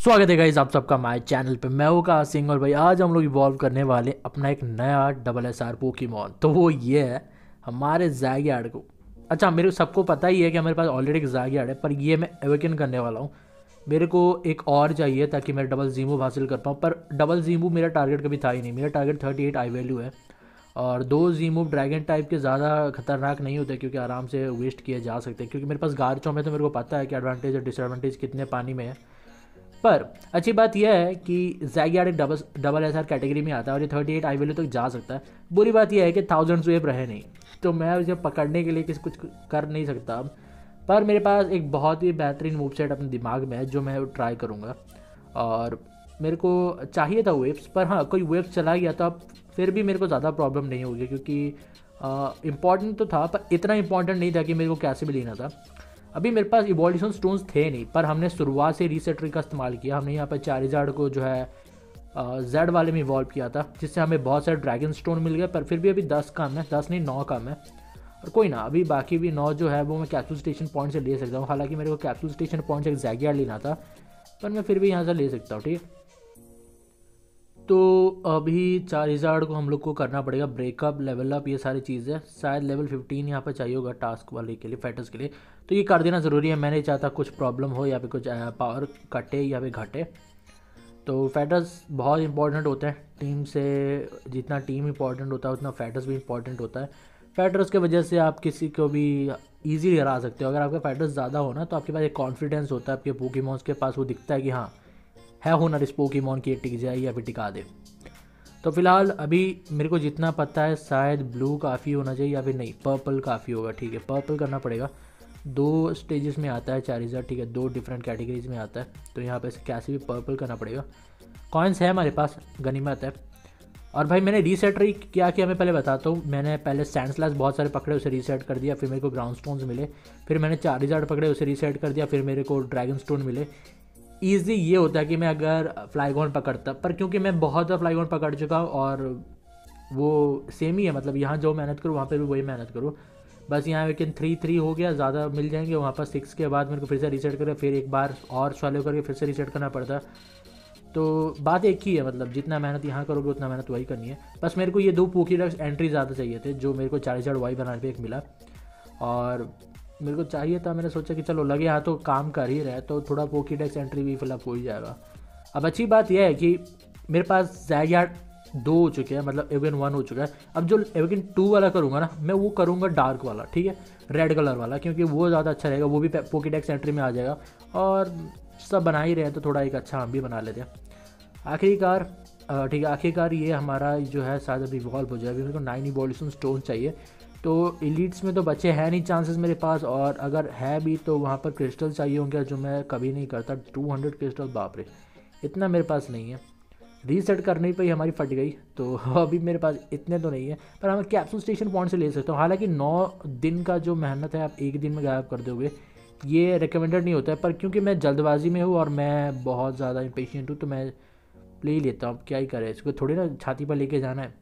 स्वागत है गाइस आप सबका हमारे चैनल पे। मैं हूँ का सिंह और भाई आज हम लोग इवॉल्व करने वाले अपना एक नया डबल एस आर पोकीमॉन तो वो ये है हमारे जैगयार्ड को। अच्छा मेरे सबको पता ही है कि हमारे पास ऑलरेडी एक जैगयार्ड है, पर ये मैं एवेकन करने वाला हूँ। मेरे को एक और चाहिए ताकि मैं डबल जीमू हासिल कर पाऊँ, पर डबल जीमू मेरा टारगेट कभी था ही नहीं। मेरा target thirty eight I value है और दो जीमू ड्रैगन टाइप के ज़्यादा खतरनाक नहीं होते क्योंकि आराम से वेस्ट किए जा सकते हैं। क्योंकि मेरे पास गार्चों में तो मेरे को पता है कि एडवांटेज और डिसएडवांटेज कितने पानी में है। पर अच्छी बात यह है कि जैगयार्ड एक double double S R category में आता है और ये थर्टी एट आई वैल्यू तक जा सकता है। बुरी बात यह है कि थाउज़ेंड वेब रहे नहीं। तो मैं उसे पकड़ने के लिए किसी, कुछ कर नहीं सकता। पर मेरे पास एक बहुत ही बेहतरीन मूव सेट अपने दिमाग में है, जो मैं ट्राई करूँगा। और मेरे को चाहिए था वेब्स पर हाँ कोई वेब्स चला गया तो अब फिर भी मेरे को ज़्यादा प्रॉब्लम नहीं होगी, क्योंकि इंपॉर्टेंट तो था, पर इतना इंपॉर्टेंट नहीं था कि मेरे को कैसे भी लेना था। अभी मेरे पास इवोल्यूशन स्टोन्स थे नहीं, पर हमने शुरुआत से रीसेट का इस्तेमाल किया। हमने यहाँ पर चारिजार्ड को जो है जेड वाले में इवॉल्व किया था, जिससे हमें बहुत सारे ड्रैगन स्टोन मिल गए, पर फिर भी अभी दस कम है, दस नहीं, नौ कम है। और कोई ना, अभी बाकी भी नौ जो है, वो मैं कैप्सूल स्टेशन पॉइंट से ले सकता हूँ। हालाँकि मेरे को कैप्सूल स्टेशन पॉइंट से एक जैगियार लेना था, पर मैं फिर भी यहाँ से ले सकता हूँ, ठीक है? तो अभी चार हज़ार को हम लोग को करना पड़ेगा ब्रेकअप लेवल अप ये सारी चीज़ें। शायद लेवल फिफ्टीन यहाँ पर चाहिए होगा टास्क वाले के लिए फैटर्स के लिए। तो ये कर देना ज़रूरी है। मैं नहीं चाहता कुछ प्रॉब्लम हो या फिर कुछ पावर कटे या फिर घटे। तो फैटर्स बहुत इंपॉर्टेंट होते हैं। टीम से जितना टीम इंपॉर्टेंट होता है, उतना फैटर्स भी इंपॉर्टेंट होता है। फैटर्स की वजह से आप किसी को भी ईजीली हरा सकते हो। अगर आपका फैटर्स ज़्यादा हो ना तो आपके पास एक कॉन्फिडेंस होता है, आपके पोकीमॉन्स के पास वो दिखता है कि हाँ है हुनर इस पोकीमॉन की टिक जाए या फिर टिका दे। तो फ़िलहाल अभी मेरे को जितना पता है, शायद ब्लू काफ़ी होना चाहिए या फिर नहीं, पर्पल काफ़ी होगा, ठीक है। पर्पल करना पड़ेगा। दो स्टेजेस में आता है चार हज़ार ठीक है, दो डिफरेंट कैटेगरीज में आता है। तो यहाँ पे कैसे भी पर्पल करना पड़ेगा। कॉइन्स है हमारे पास, गनीमत है। और भाई मैंने रीसेट रही, क्या किया मैं पहले बताता हूँ। मैंने पहले सैंड बहुत सारे पकड़े, उसे रीसेट कर दिया, फिर मेरे को ग्राउंड स्टोन्स मिले। फिर मैंने चार हज़ार पकड़े, उसे रीसेट कर दिया, फिर मेरे को ड्रैगन स्टोन मिले। ईजी ये होता है कि मैं अगर फ्लाईगॉन पकड़ता, पर क्योंकि मैं बहुत ज़्यादा फ्लाईगॉन पकड़ चुका हूँ और वो सेम ही है मतलब यहाँ जो मेहनत करूँ, वहाँ पर भी वही मेहनत करूँ। बस यहाँ लेकिन थ्री थ्री हो गया, ज़्यादा मिल जाएँगे, वहाँ पर सिक्स के बाद मेरे को फिर से रीसेट करें, फिर एक बार और सॉल्व करके फिर से रीसेट करना पड़ता। तो बात एक ही है मतलब जितना मेहनत यहाँ करोगे, उतना मेहनत वही करनी है। बस मेरे को ये दो पोकी डक्स एंट्री ज़्यादा चाहिए थे, जो मेरे को चार चार वाई बनाने पर एक मिला। और मेरे को चाहिए था, मैंने सोचा कि चलो लगे यहाँ तो काम कर ही रहे तो थोड़ा पोकी डेक्स एंट्री भी फिलअप हो ही जाएगा। अब अच्छी बात यह है कि मेरे पास जैगयार्ड दो हो चुके हैं मतलब एवेगन वन हो चुका है। अब जो एवेगन टू वाला करूँगा ना, मैं वो करूँगा डार्क वाला, ठीक है? रेड कलर वाला, क्योंकि वो ज़्यादा अच्छा रहेगा, वो भी पोकेडेक्स एंट्री में आ जाएगा। और सब बना ही रहे हैं तो थोड़ा एक अच्छा हम भी बना लेते हैं। आखिरकार ठीक है, आखिरकार ये हमारा जो है शायद अभी इवॉल्व हो जाएगा मेरे को नाइन इवोल्यूशन स्टोन चाहिए। तो इलीट्स में तो बच्चे हैं नहीं चांसेस मेरे पास और अगर है भी तो वहाँ पर क्रिस्टल चाहिए होंगे जो मैं कभी नहीं करता टू हंड्रेड क्रिस्टल बाप रे। इतना मेरे पास नहीं है। रीसेट करने पर ही हमारी फट गई तो अभी मेरे पास इतने तो नहीं है। पर हम कैप्सूल स्टेशन पॉइंट से ले सकते हो। हालाँकि नौ दिन का जो मेहनत है, आप एक दिन में गायब कर दोगे, ये रिकमेंडेड नहीं होता है। पर क्योंकि मैं जल्दबाजी में हूँ और मैं बहुत ज़्यादा इम्पेशेंट हूँ तो मैं ले ही लेता हूँ। क्या ही करें? इसको थोड़ी ना छाती पर लेके जाना है।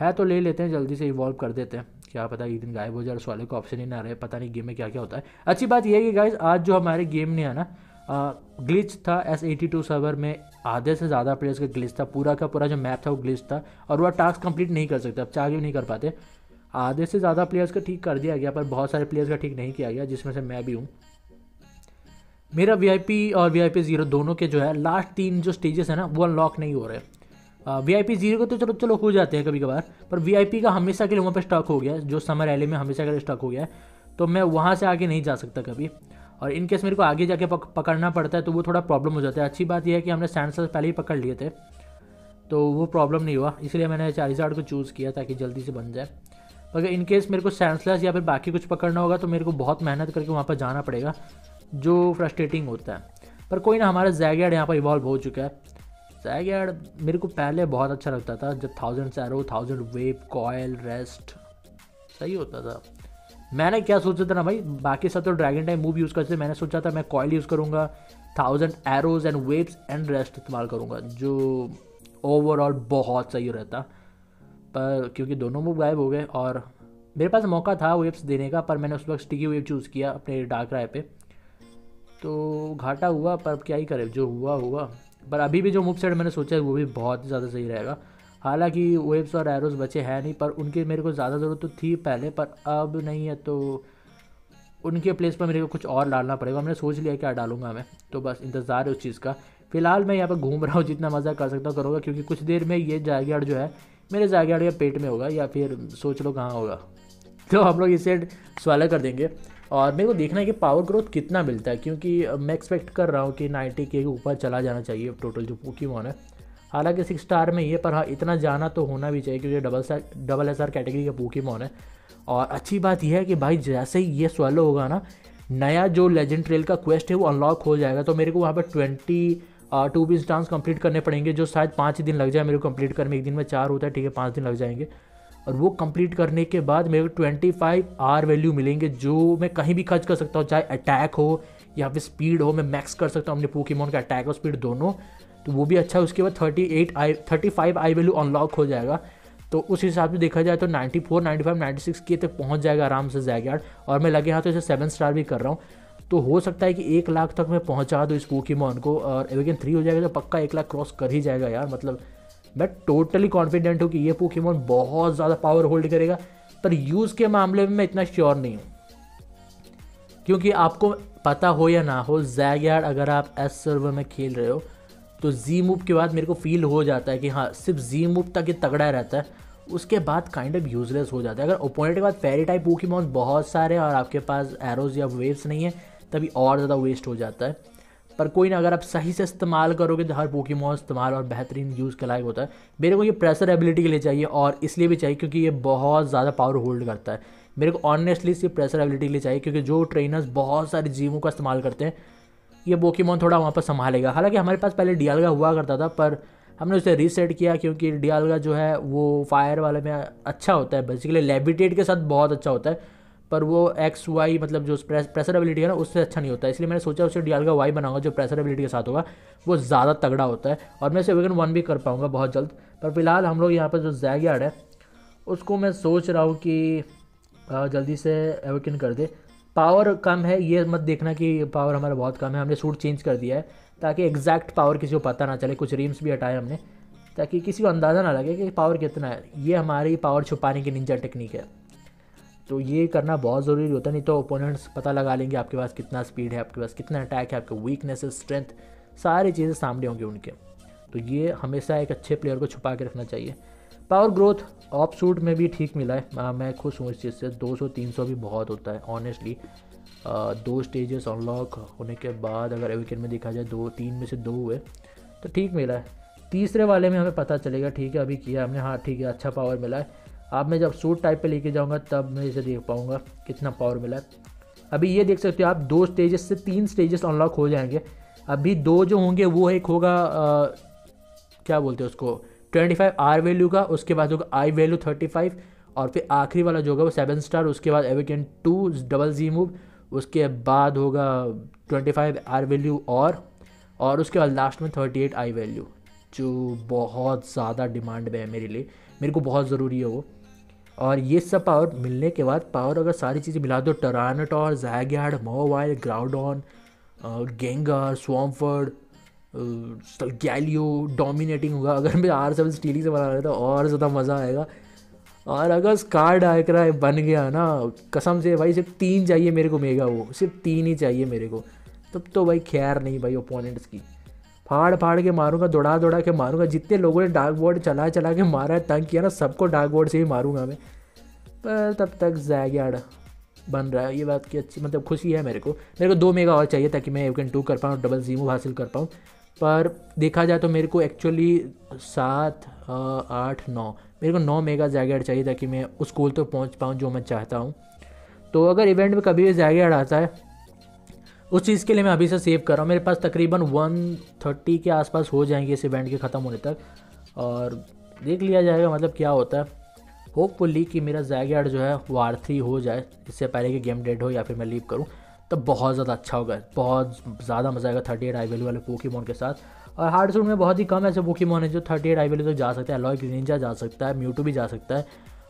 है तो ले लेते हैं, जल्दी से इवॉल्व कर देते हैं। क्या पता एक दिन गायब हो जाए उस वाले को ऑप्शन ही ना रहे, पता नहीं गेम में क्या क्या होता है। अच्छी बात यह है कि गाइज़ आज जो हमारे गेम ने है ना ग्लिच था एस एटी टू सर्वर में, आधे से ज़्यादा प्लेयर्स का ग्लिच था, पूरा का पूरा जो मैप था वो ग्लिच था, और वह टास्क कंप्लीट नहीं कर सकते, अब चाह भी नहीं कर पाते। आधे से ज़्यादा प्लेयर्स का ठीक कर दिया गया, पर बहुत सारे प्लेयर्स का ठीक नहीं किया गया, जिसमें से मैं भी हूँ। मेरा वीआईपी और वी आई ज़ीरो दोनों के जो है लास्ट तीन जो स्टेजेस हैं ना, वो अनलॉक नहीं हो रहे। वी आई पी ज़ीरो को तो चलो चलो हो जाते हैं कभी कभार पर वी आई पी का हमेशा के लिए वहाँ पर स्टॉक हो गया जो समर रैली में हमेशा के लिए स्टॉक हो गया है तो मैं वहाँ से आगे नहीं जा सकता कभी। और इन केस मेरे को आगे जाके पक, पकड़ना पड़ता है तो वो थोड़ा प्रॉब्लम हो जाता है। अच्छी बात यह है कि हमने सैंडसल्स पहले ही पकड़ लिए थे तो वो प्रॉब्लम नहीं हुआ। इसलिए मैंने चालीस को चूज़ किया ताकि जल्दी से बन जाए। अगर इन केस मेरे को सैंसलेस या फिर बाकी कुछ पकड़ना होगा तो मेरे को बहुत मेहनत करके वहाँ पर जाना पड़ेगा जो फ्रस्ट्रेटिंग होता है। पर कोई ना हमारा जैगयार्ड यहाँ पर इवॉल्व हो चुका है। जैगयार्ड मेरे को पहले बहुत अच्छा लगता था जब थाउज़ेंड सैरो थाउज़ेंड वेव कॉयल रेस्ट सही होता था। मैंने क्या सोचा था ना भाई, बाकी सब तो ड्रैगन टाइम मूव यूज़ करते मैंने सोचा था मैं कॉयल यूज़ करूँगा thousand arrows and waves and rest इस्तेमाल करूँगा, जो ओवरऑल बहुत सही रहता। पर क्योंकि दोनों मूव गायब हो गए और मेरे पास मौका था वेव्स देने का, पर मैंने उस वक्त स्टिकी वेव चूज़ किया अपने डार्क राय पे। तो घाटा हुआ, पर क्या ही करे, जो हुआ हुआ। पर अभी भी जो मूव सेट मैंने सोचा है, वो भी बहुत ज़्यादा सही रहेगा। हालाँकि वेब्स और एरोज बचे हैं नहीं, पर उनकी मेरे को ज़्यादा ज़रूरत तो थी पहले, पर अब नहीं है तो उनके प्लेस पर मेरे को कुछ और डालना पड़ेगा। मैंने सोच लिया क्या डालूँगा मैं तो बस इंतज़ार है उस चीज़ का। फ़िलहाल मैं यहाँ पर घूम रहा हूँ, जितना मज़ा कर सकता हूँ करूँगा, क्योंकि कुछ देर में ये जायगाड़ जो है, मेरे जायगाड़ या पेट में होगा, या फिर सोच लो कहाँ होगा। तो हम लोग इसे स्वाला कर देंगे। और मेरे को देखना है कि पावर ग्रोथ कितना मिलता है, क्योंकि मैं एक्सपेक्ट कर रहा हूँ कि 90 के ऊपर चला जाना चाहिए टोटल जो पोकीमोन है। हालाँकि सिक्स स्टार में ये पर हाँ इतना जाना तो होना भी चाहिए, क्योंकि डबल सा डबल एस आर कैटेगरी का पोकीमोन है। और अच्छी बात यह है कि भाई, जैसे ही ये स्वेलो होगा ना, नया जो लेजेंड ट्रेल का क्वेस्ट है वो अनलॉक हो जाएगा। तो मेरे को वहाँ पर twenty two B instances complete करने पड़ेंगे, जो शायद पाँच दिन लग जाए मेरे को कंप्लीट करने एक दिन में चार होता है, ठीक है, पाँच दिन लग जाएँगे। और वो कंप्लीट करने के बाद मेरे को ट्वेंटी फाइव आर वैल्यू मिलेंगे जो मैं कहीं भी खर्च कर सकता हूँ चाहे अटैक हो या फिर स्पीड हो मैं मैक्स कर सकता हूँ अपने पोकेमोन का अटैक और स्पीड दोनों। तो वो भी अच्छा है उसके बाद thirty eight I thirty five I value unlock हो जाएगा। तो उस हिसाब से देखा जाए तो 94, 95, 96 के तक पहुँच जाएगा आराम से जैगयार्ड और मैं लगे हाथ तो इसे सेवन स्टार भी कर रहा हूँ। तो हो सकता है कि एक लाख तक मैं पहुँचा दूँ इस पोकीमोन को और एवेगन थ्री हो जाएगा तो पक्का एक लाख क्रॉस कर ही जाएगा यार मतलब मैं टोटली कॉन्फिडेंट हूँ कि ये पोकेमोन बहुत ज़्यादा पावर होल्ड करेगा, पर यूज़ के मामले में मैं इतना श्योर नहीं हूँ। क्योंकि आपको पता हो या ना हो जैगयार्ड अगर आप एस सर्वर में खेल रहे हो तो जी मूव के बाद मेरे को फील हो जाता है कि हाँ सिर्फ़ जी मूव तक ये तगड़ा रहता है, उसके बाद काइंड ऑफ़ यूजलेस हो जाता है। अगर ओपोनेंट के बाद फेरी टाइप पोकेमॉन बहुत सारे और आपके पास एरोज या वेव्स नहीं है, तभी और ज़्यादा वेस्ट हो जाता है। पर कोई ना, अगर आप सही से इस्तेमाल करोगे तो हर पोकीमॉन इस्तेमाल और बेहतरीन यूज़ के लायक होता है। मेरे को ये प्रेशर एबिलिटी के लिए चाहिए और इसलिए भी चाहिए क्योंकि ये बहुत ज़्यादा पावर होल्ड करता है। मेरे को ऑनेस्टली सिर्फ़ प्रेशर एबिलिटी के लिए चाहिए क्योंकि जो ट्रेनर्स बहुत सारे जीवों का इस्तेमाल करते हैं, ये पोकीमॉन थोड़ा वहाँ पर संभालेगा। हालाँकि हमारे पास पहले डियालगा हुआ करता था, पर हमने उसे रीसेट किया क्योंकि डियालगा जो है, वो फायर वाले में अच्छा होता है। बेसिकली लेबिटेट के साथ बहुत अच्छा होता है। पर वो एक्स वाई मतलब जो प्रेशर एबिलिटी है ना, उससे अच्छा नहीं होता। इसलिए मैंने सोचा उसे डियालगा वाई बनाऊँगा, जो प्रेशर एबिलिटी के साथ होगा, वो ज़्यादा तगड़ा होता है। और मैं इसे वेगन वन भी कर पाऊँगा बहुत जल्द। पर फ़िलहाल हम लोग यहाँ पर जो जैगयार्ड है, उसको मैं सोच रहा हूँ कि जल्दी से एवेकिन कर दे। पावर कम है, ये मत देखना कि पावर हमारा बहुत कम है। हमने सूट चेंज कर दिया है, ताकि एग्जैक्ट पावर किसी को पता ना चले, कुछ रीम्स भी हटाए हमने, ताकि किसी को अंदाज़ा ना लगे कि पावर कितना है। ये हमारी पावर छुपाने की निंजा टेक्निक है। तो ये करना बहुत ज़रूरी होता नहीं तो ओपोनेंट्स पता लगा लेंगे आपके पास कितना स्पीड है आपके पास कितना अटैक है आपके वीकनेस स्ट्रेंथ सारी चीज़ें सामने होंगी उनके। तो ये हमेशा एक अच्छे प्लेयर को छुपा के रखना चाहिए। पावर ग्रोथ ऑफ़ सूट में भी ठीक मिला है। आ, मैं खुश हूँ इस चीज़ से। 200-300 भी बहुत होता है ऑनेस्टली दो स्टेजेस अनलॉक होने के बाद अगर वीकेंड में देखा जाए दो तीन में से दो हुए तो ठीक मिला है। तीसरे वाले में हमें पता चलेगा ठीक है अभी किया हमने हाँ ठीक है अच्छा पावर मिला है। अब मैं जब सूट टाइप पे लेके जाऊँगा तब मैं इसे देख पाऊँगा कितना पावर मिला है। अभी ये देख सकते हो आप दो स्टेजेस से तीन स्टेजेस अनलॉक हो जाएँगे। अभी दो जो होंगे वो एक होगा आ, क्या बोलते हैं उसको? ट्वेंटी फाइव आर वैल्यू का उसके बाद होगा आई वैल्यू थर्टी फाइव और फिर आखिरी वाला जो होगा वो सेवन स्टार उसके बाद एविकेंट टू डबल जी मूव उसके बाद होगा ट्वेंटी फाइव आर वैल्यू और और उसके बाद लास्ट में थर्टी एट आई वैल्यू जो बहुत ज़्यादा डिमांड में है मेरे लिए। मेरे को बहुत ज़रूरी है वो। और ये सब पावर मिलने के बाद पावर अगर सारी चीज़ें मिला दो टरानटॉर जैगयार्ड मोवाइल ग्राउडॉन गेंगर स्वॉम्फर्ड गैलियो डोमिनेटिंग होगा। अगर मैं आर सेवन स्टीली से बना रहा तो और ज़्यादा मज़ा आएगा। और अगर स्कार डायक्रा बन गया ना, कसम से भाई, सिर्फ़ तीन चाहिए मेरे को मेगा वो, सिर्फ़ तीन ही चाहिए मेरे को। तब तो भाई खैर नहीं भाई ओपोनेंट्स की। फाड़ फाड़ के मारूँगा दौड़ा दौड़ा के मारूँगा, जितने लोगों ने डार्क बोर्ड चला चला के मारा है, तंग किया ना, सबको डार्क बोर्ड से ही मारूँगा मैं। पर तब तक जैगयार्ड बन रहा है ये बात की अच्छी मतलब खुशी है मेरे को। मेरे को दो मेगा और चाहिए ताकि मैं एवकेन टू कर पाऊँ डबल जीमो हासिल कर पाऊँ। पर देखा जाए तो मेरे को एक्चुअली सात आठ, नौ, मेरे को नौ मेगा जैगयार्ड चाहिए ताकि मैं उस गोल तक पहुँच पाऊँ जो मैं चाहता हूँ। तो अगर इवेंट में कभी भी जैगयार्ड आता है उस चीज़ के लिए मैं अभी से सेव कर रहा हूँ। मेरे पास तकरीबन वन थर्टी के आसपास हो जाएँगे इस इवेंट के ख़त्म होने तक। और देख लिया जाएगा मतलब क्या होता है। होपफुली कि मेरा जैगार्ड जो है वो आर थ्री हो जाए। इससे पहले कि गेम डेड हो या फिर मैं लीव करूँ, तब बहुत ज़्यादा अच्छा होगा। बहुत ज़्यादा मज़ा आएगा थर्टी एट आई वैल्यू वाले पोकीमोन के साथ। और हार्ड सूट में बहुत ही कम ऐसे पोकीमोन है जो थर्टी एट आई वैल्यू तक जा सकता है। अलॉय निंजा जा सकता है म्यूटू भी जा सकता है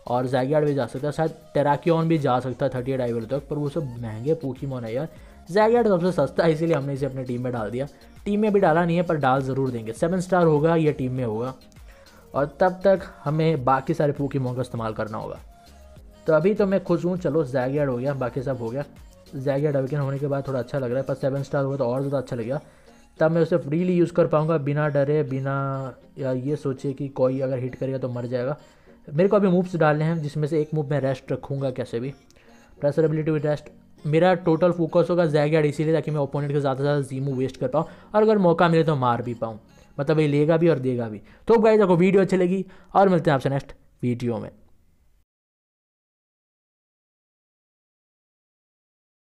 और जैगयार्ड भी जा सकता है। शायद टेराकियन भी जा सकता है थर्टी एट आई वैल्यू तक, पर वो सब महँगे पोकीमोन है यार। जैगेट सबसे सस्ता है, इसीलिए हमने इसे अपनी टीम में डाल दिया। टीम में भी डाला नहीं है, पर डाल ज़रूर देंगे। सेवन स्टार होगा, या टीम में होगा। और तब तक हमें बाकी सारे पोकेमोन का इस्तेमाल करना होगा। तो अभी तो मैं खुश हूँ, चलो जैगेड हो गया, बाकी सब हो गया। जैगेड अवेकन होने के बाद थोड़ा अच्छा लग रहा है, पर सेवन स्टार होगा तो और ज़्यादा अच्छा लगेगा। तब मैं उसे फ्रीली यूज़ कर पाऊँगा, बिना डरे, बिना, या ये सोचे कि कोई अगर हिट करेगा तो मर जाएगा। मेरे को अभी मूव्स डालने हैं, जिसमें से एक मूव मैं रेस्ट रखूँगा कैसे भी। प्रेसरेबिलिटी विद रेस्ट मेरा टोटल फोकस होगा जैगैड इसीलिए ताकि मैं ओपोनेंट को ज़्यादा से ज़्यादा जीमू वेस्ट कर पाऊँ और अगर मौका मिले तो मार भी पाऊँ। मतलब ये लेगा भी और देगा भी। तो गाइस देखो वीडियो अच्छी लगी और मिलते हैं आपसे नेक्स्ट वीडियो में।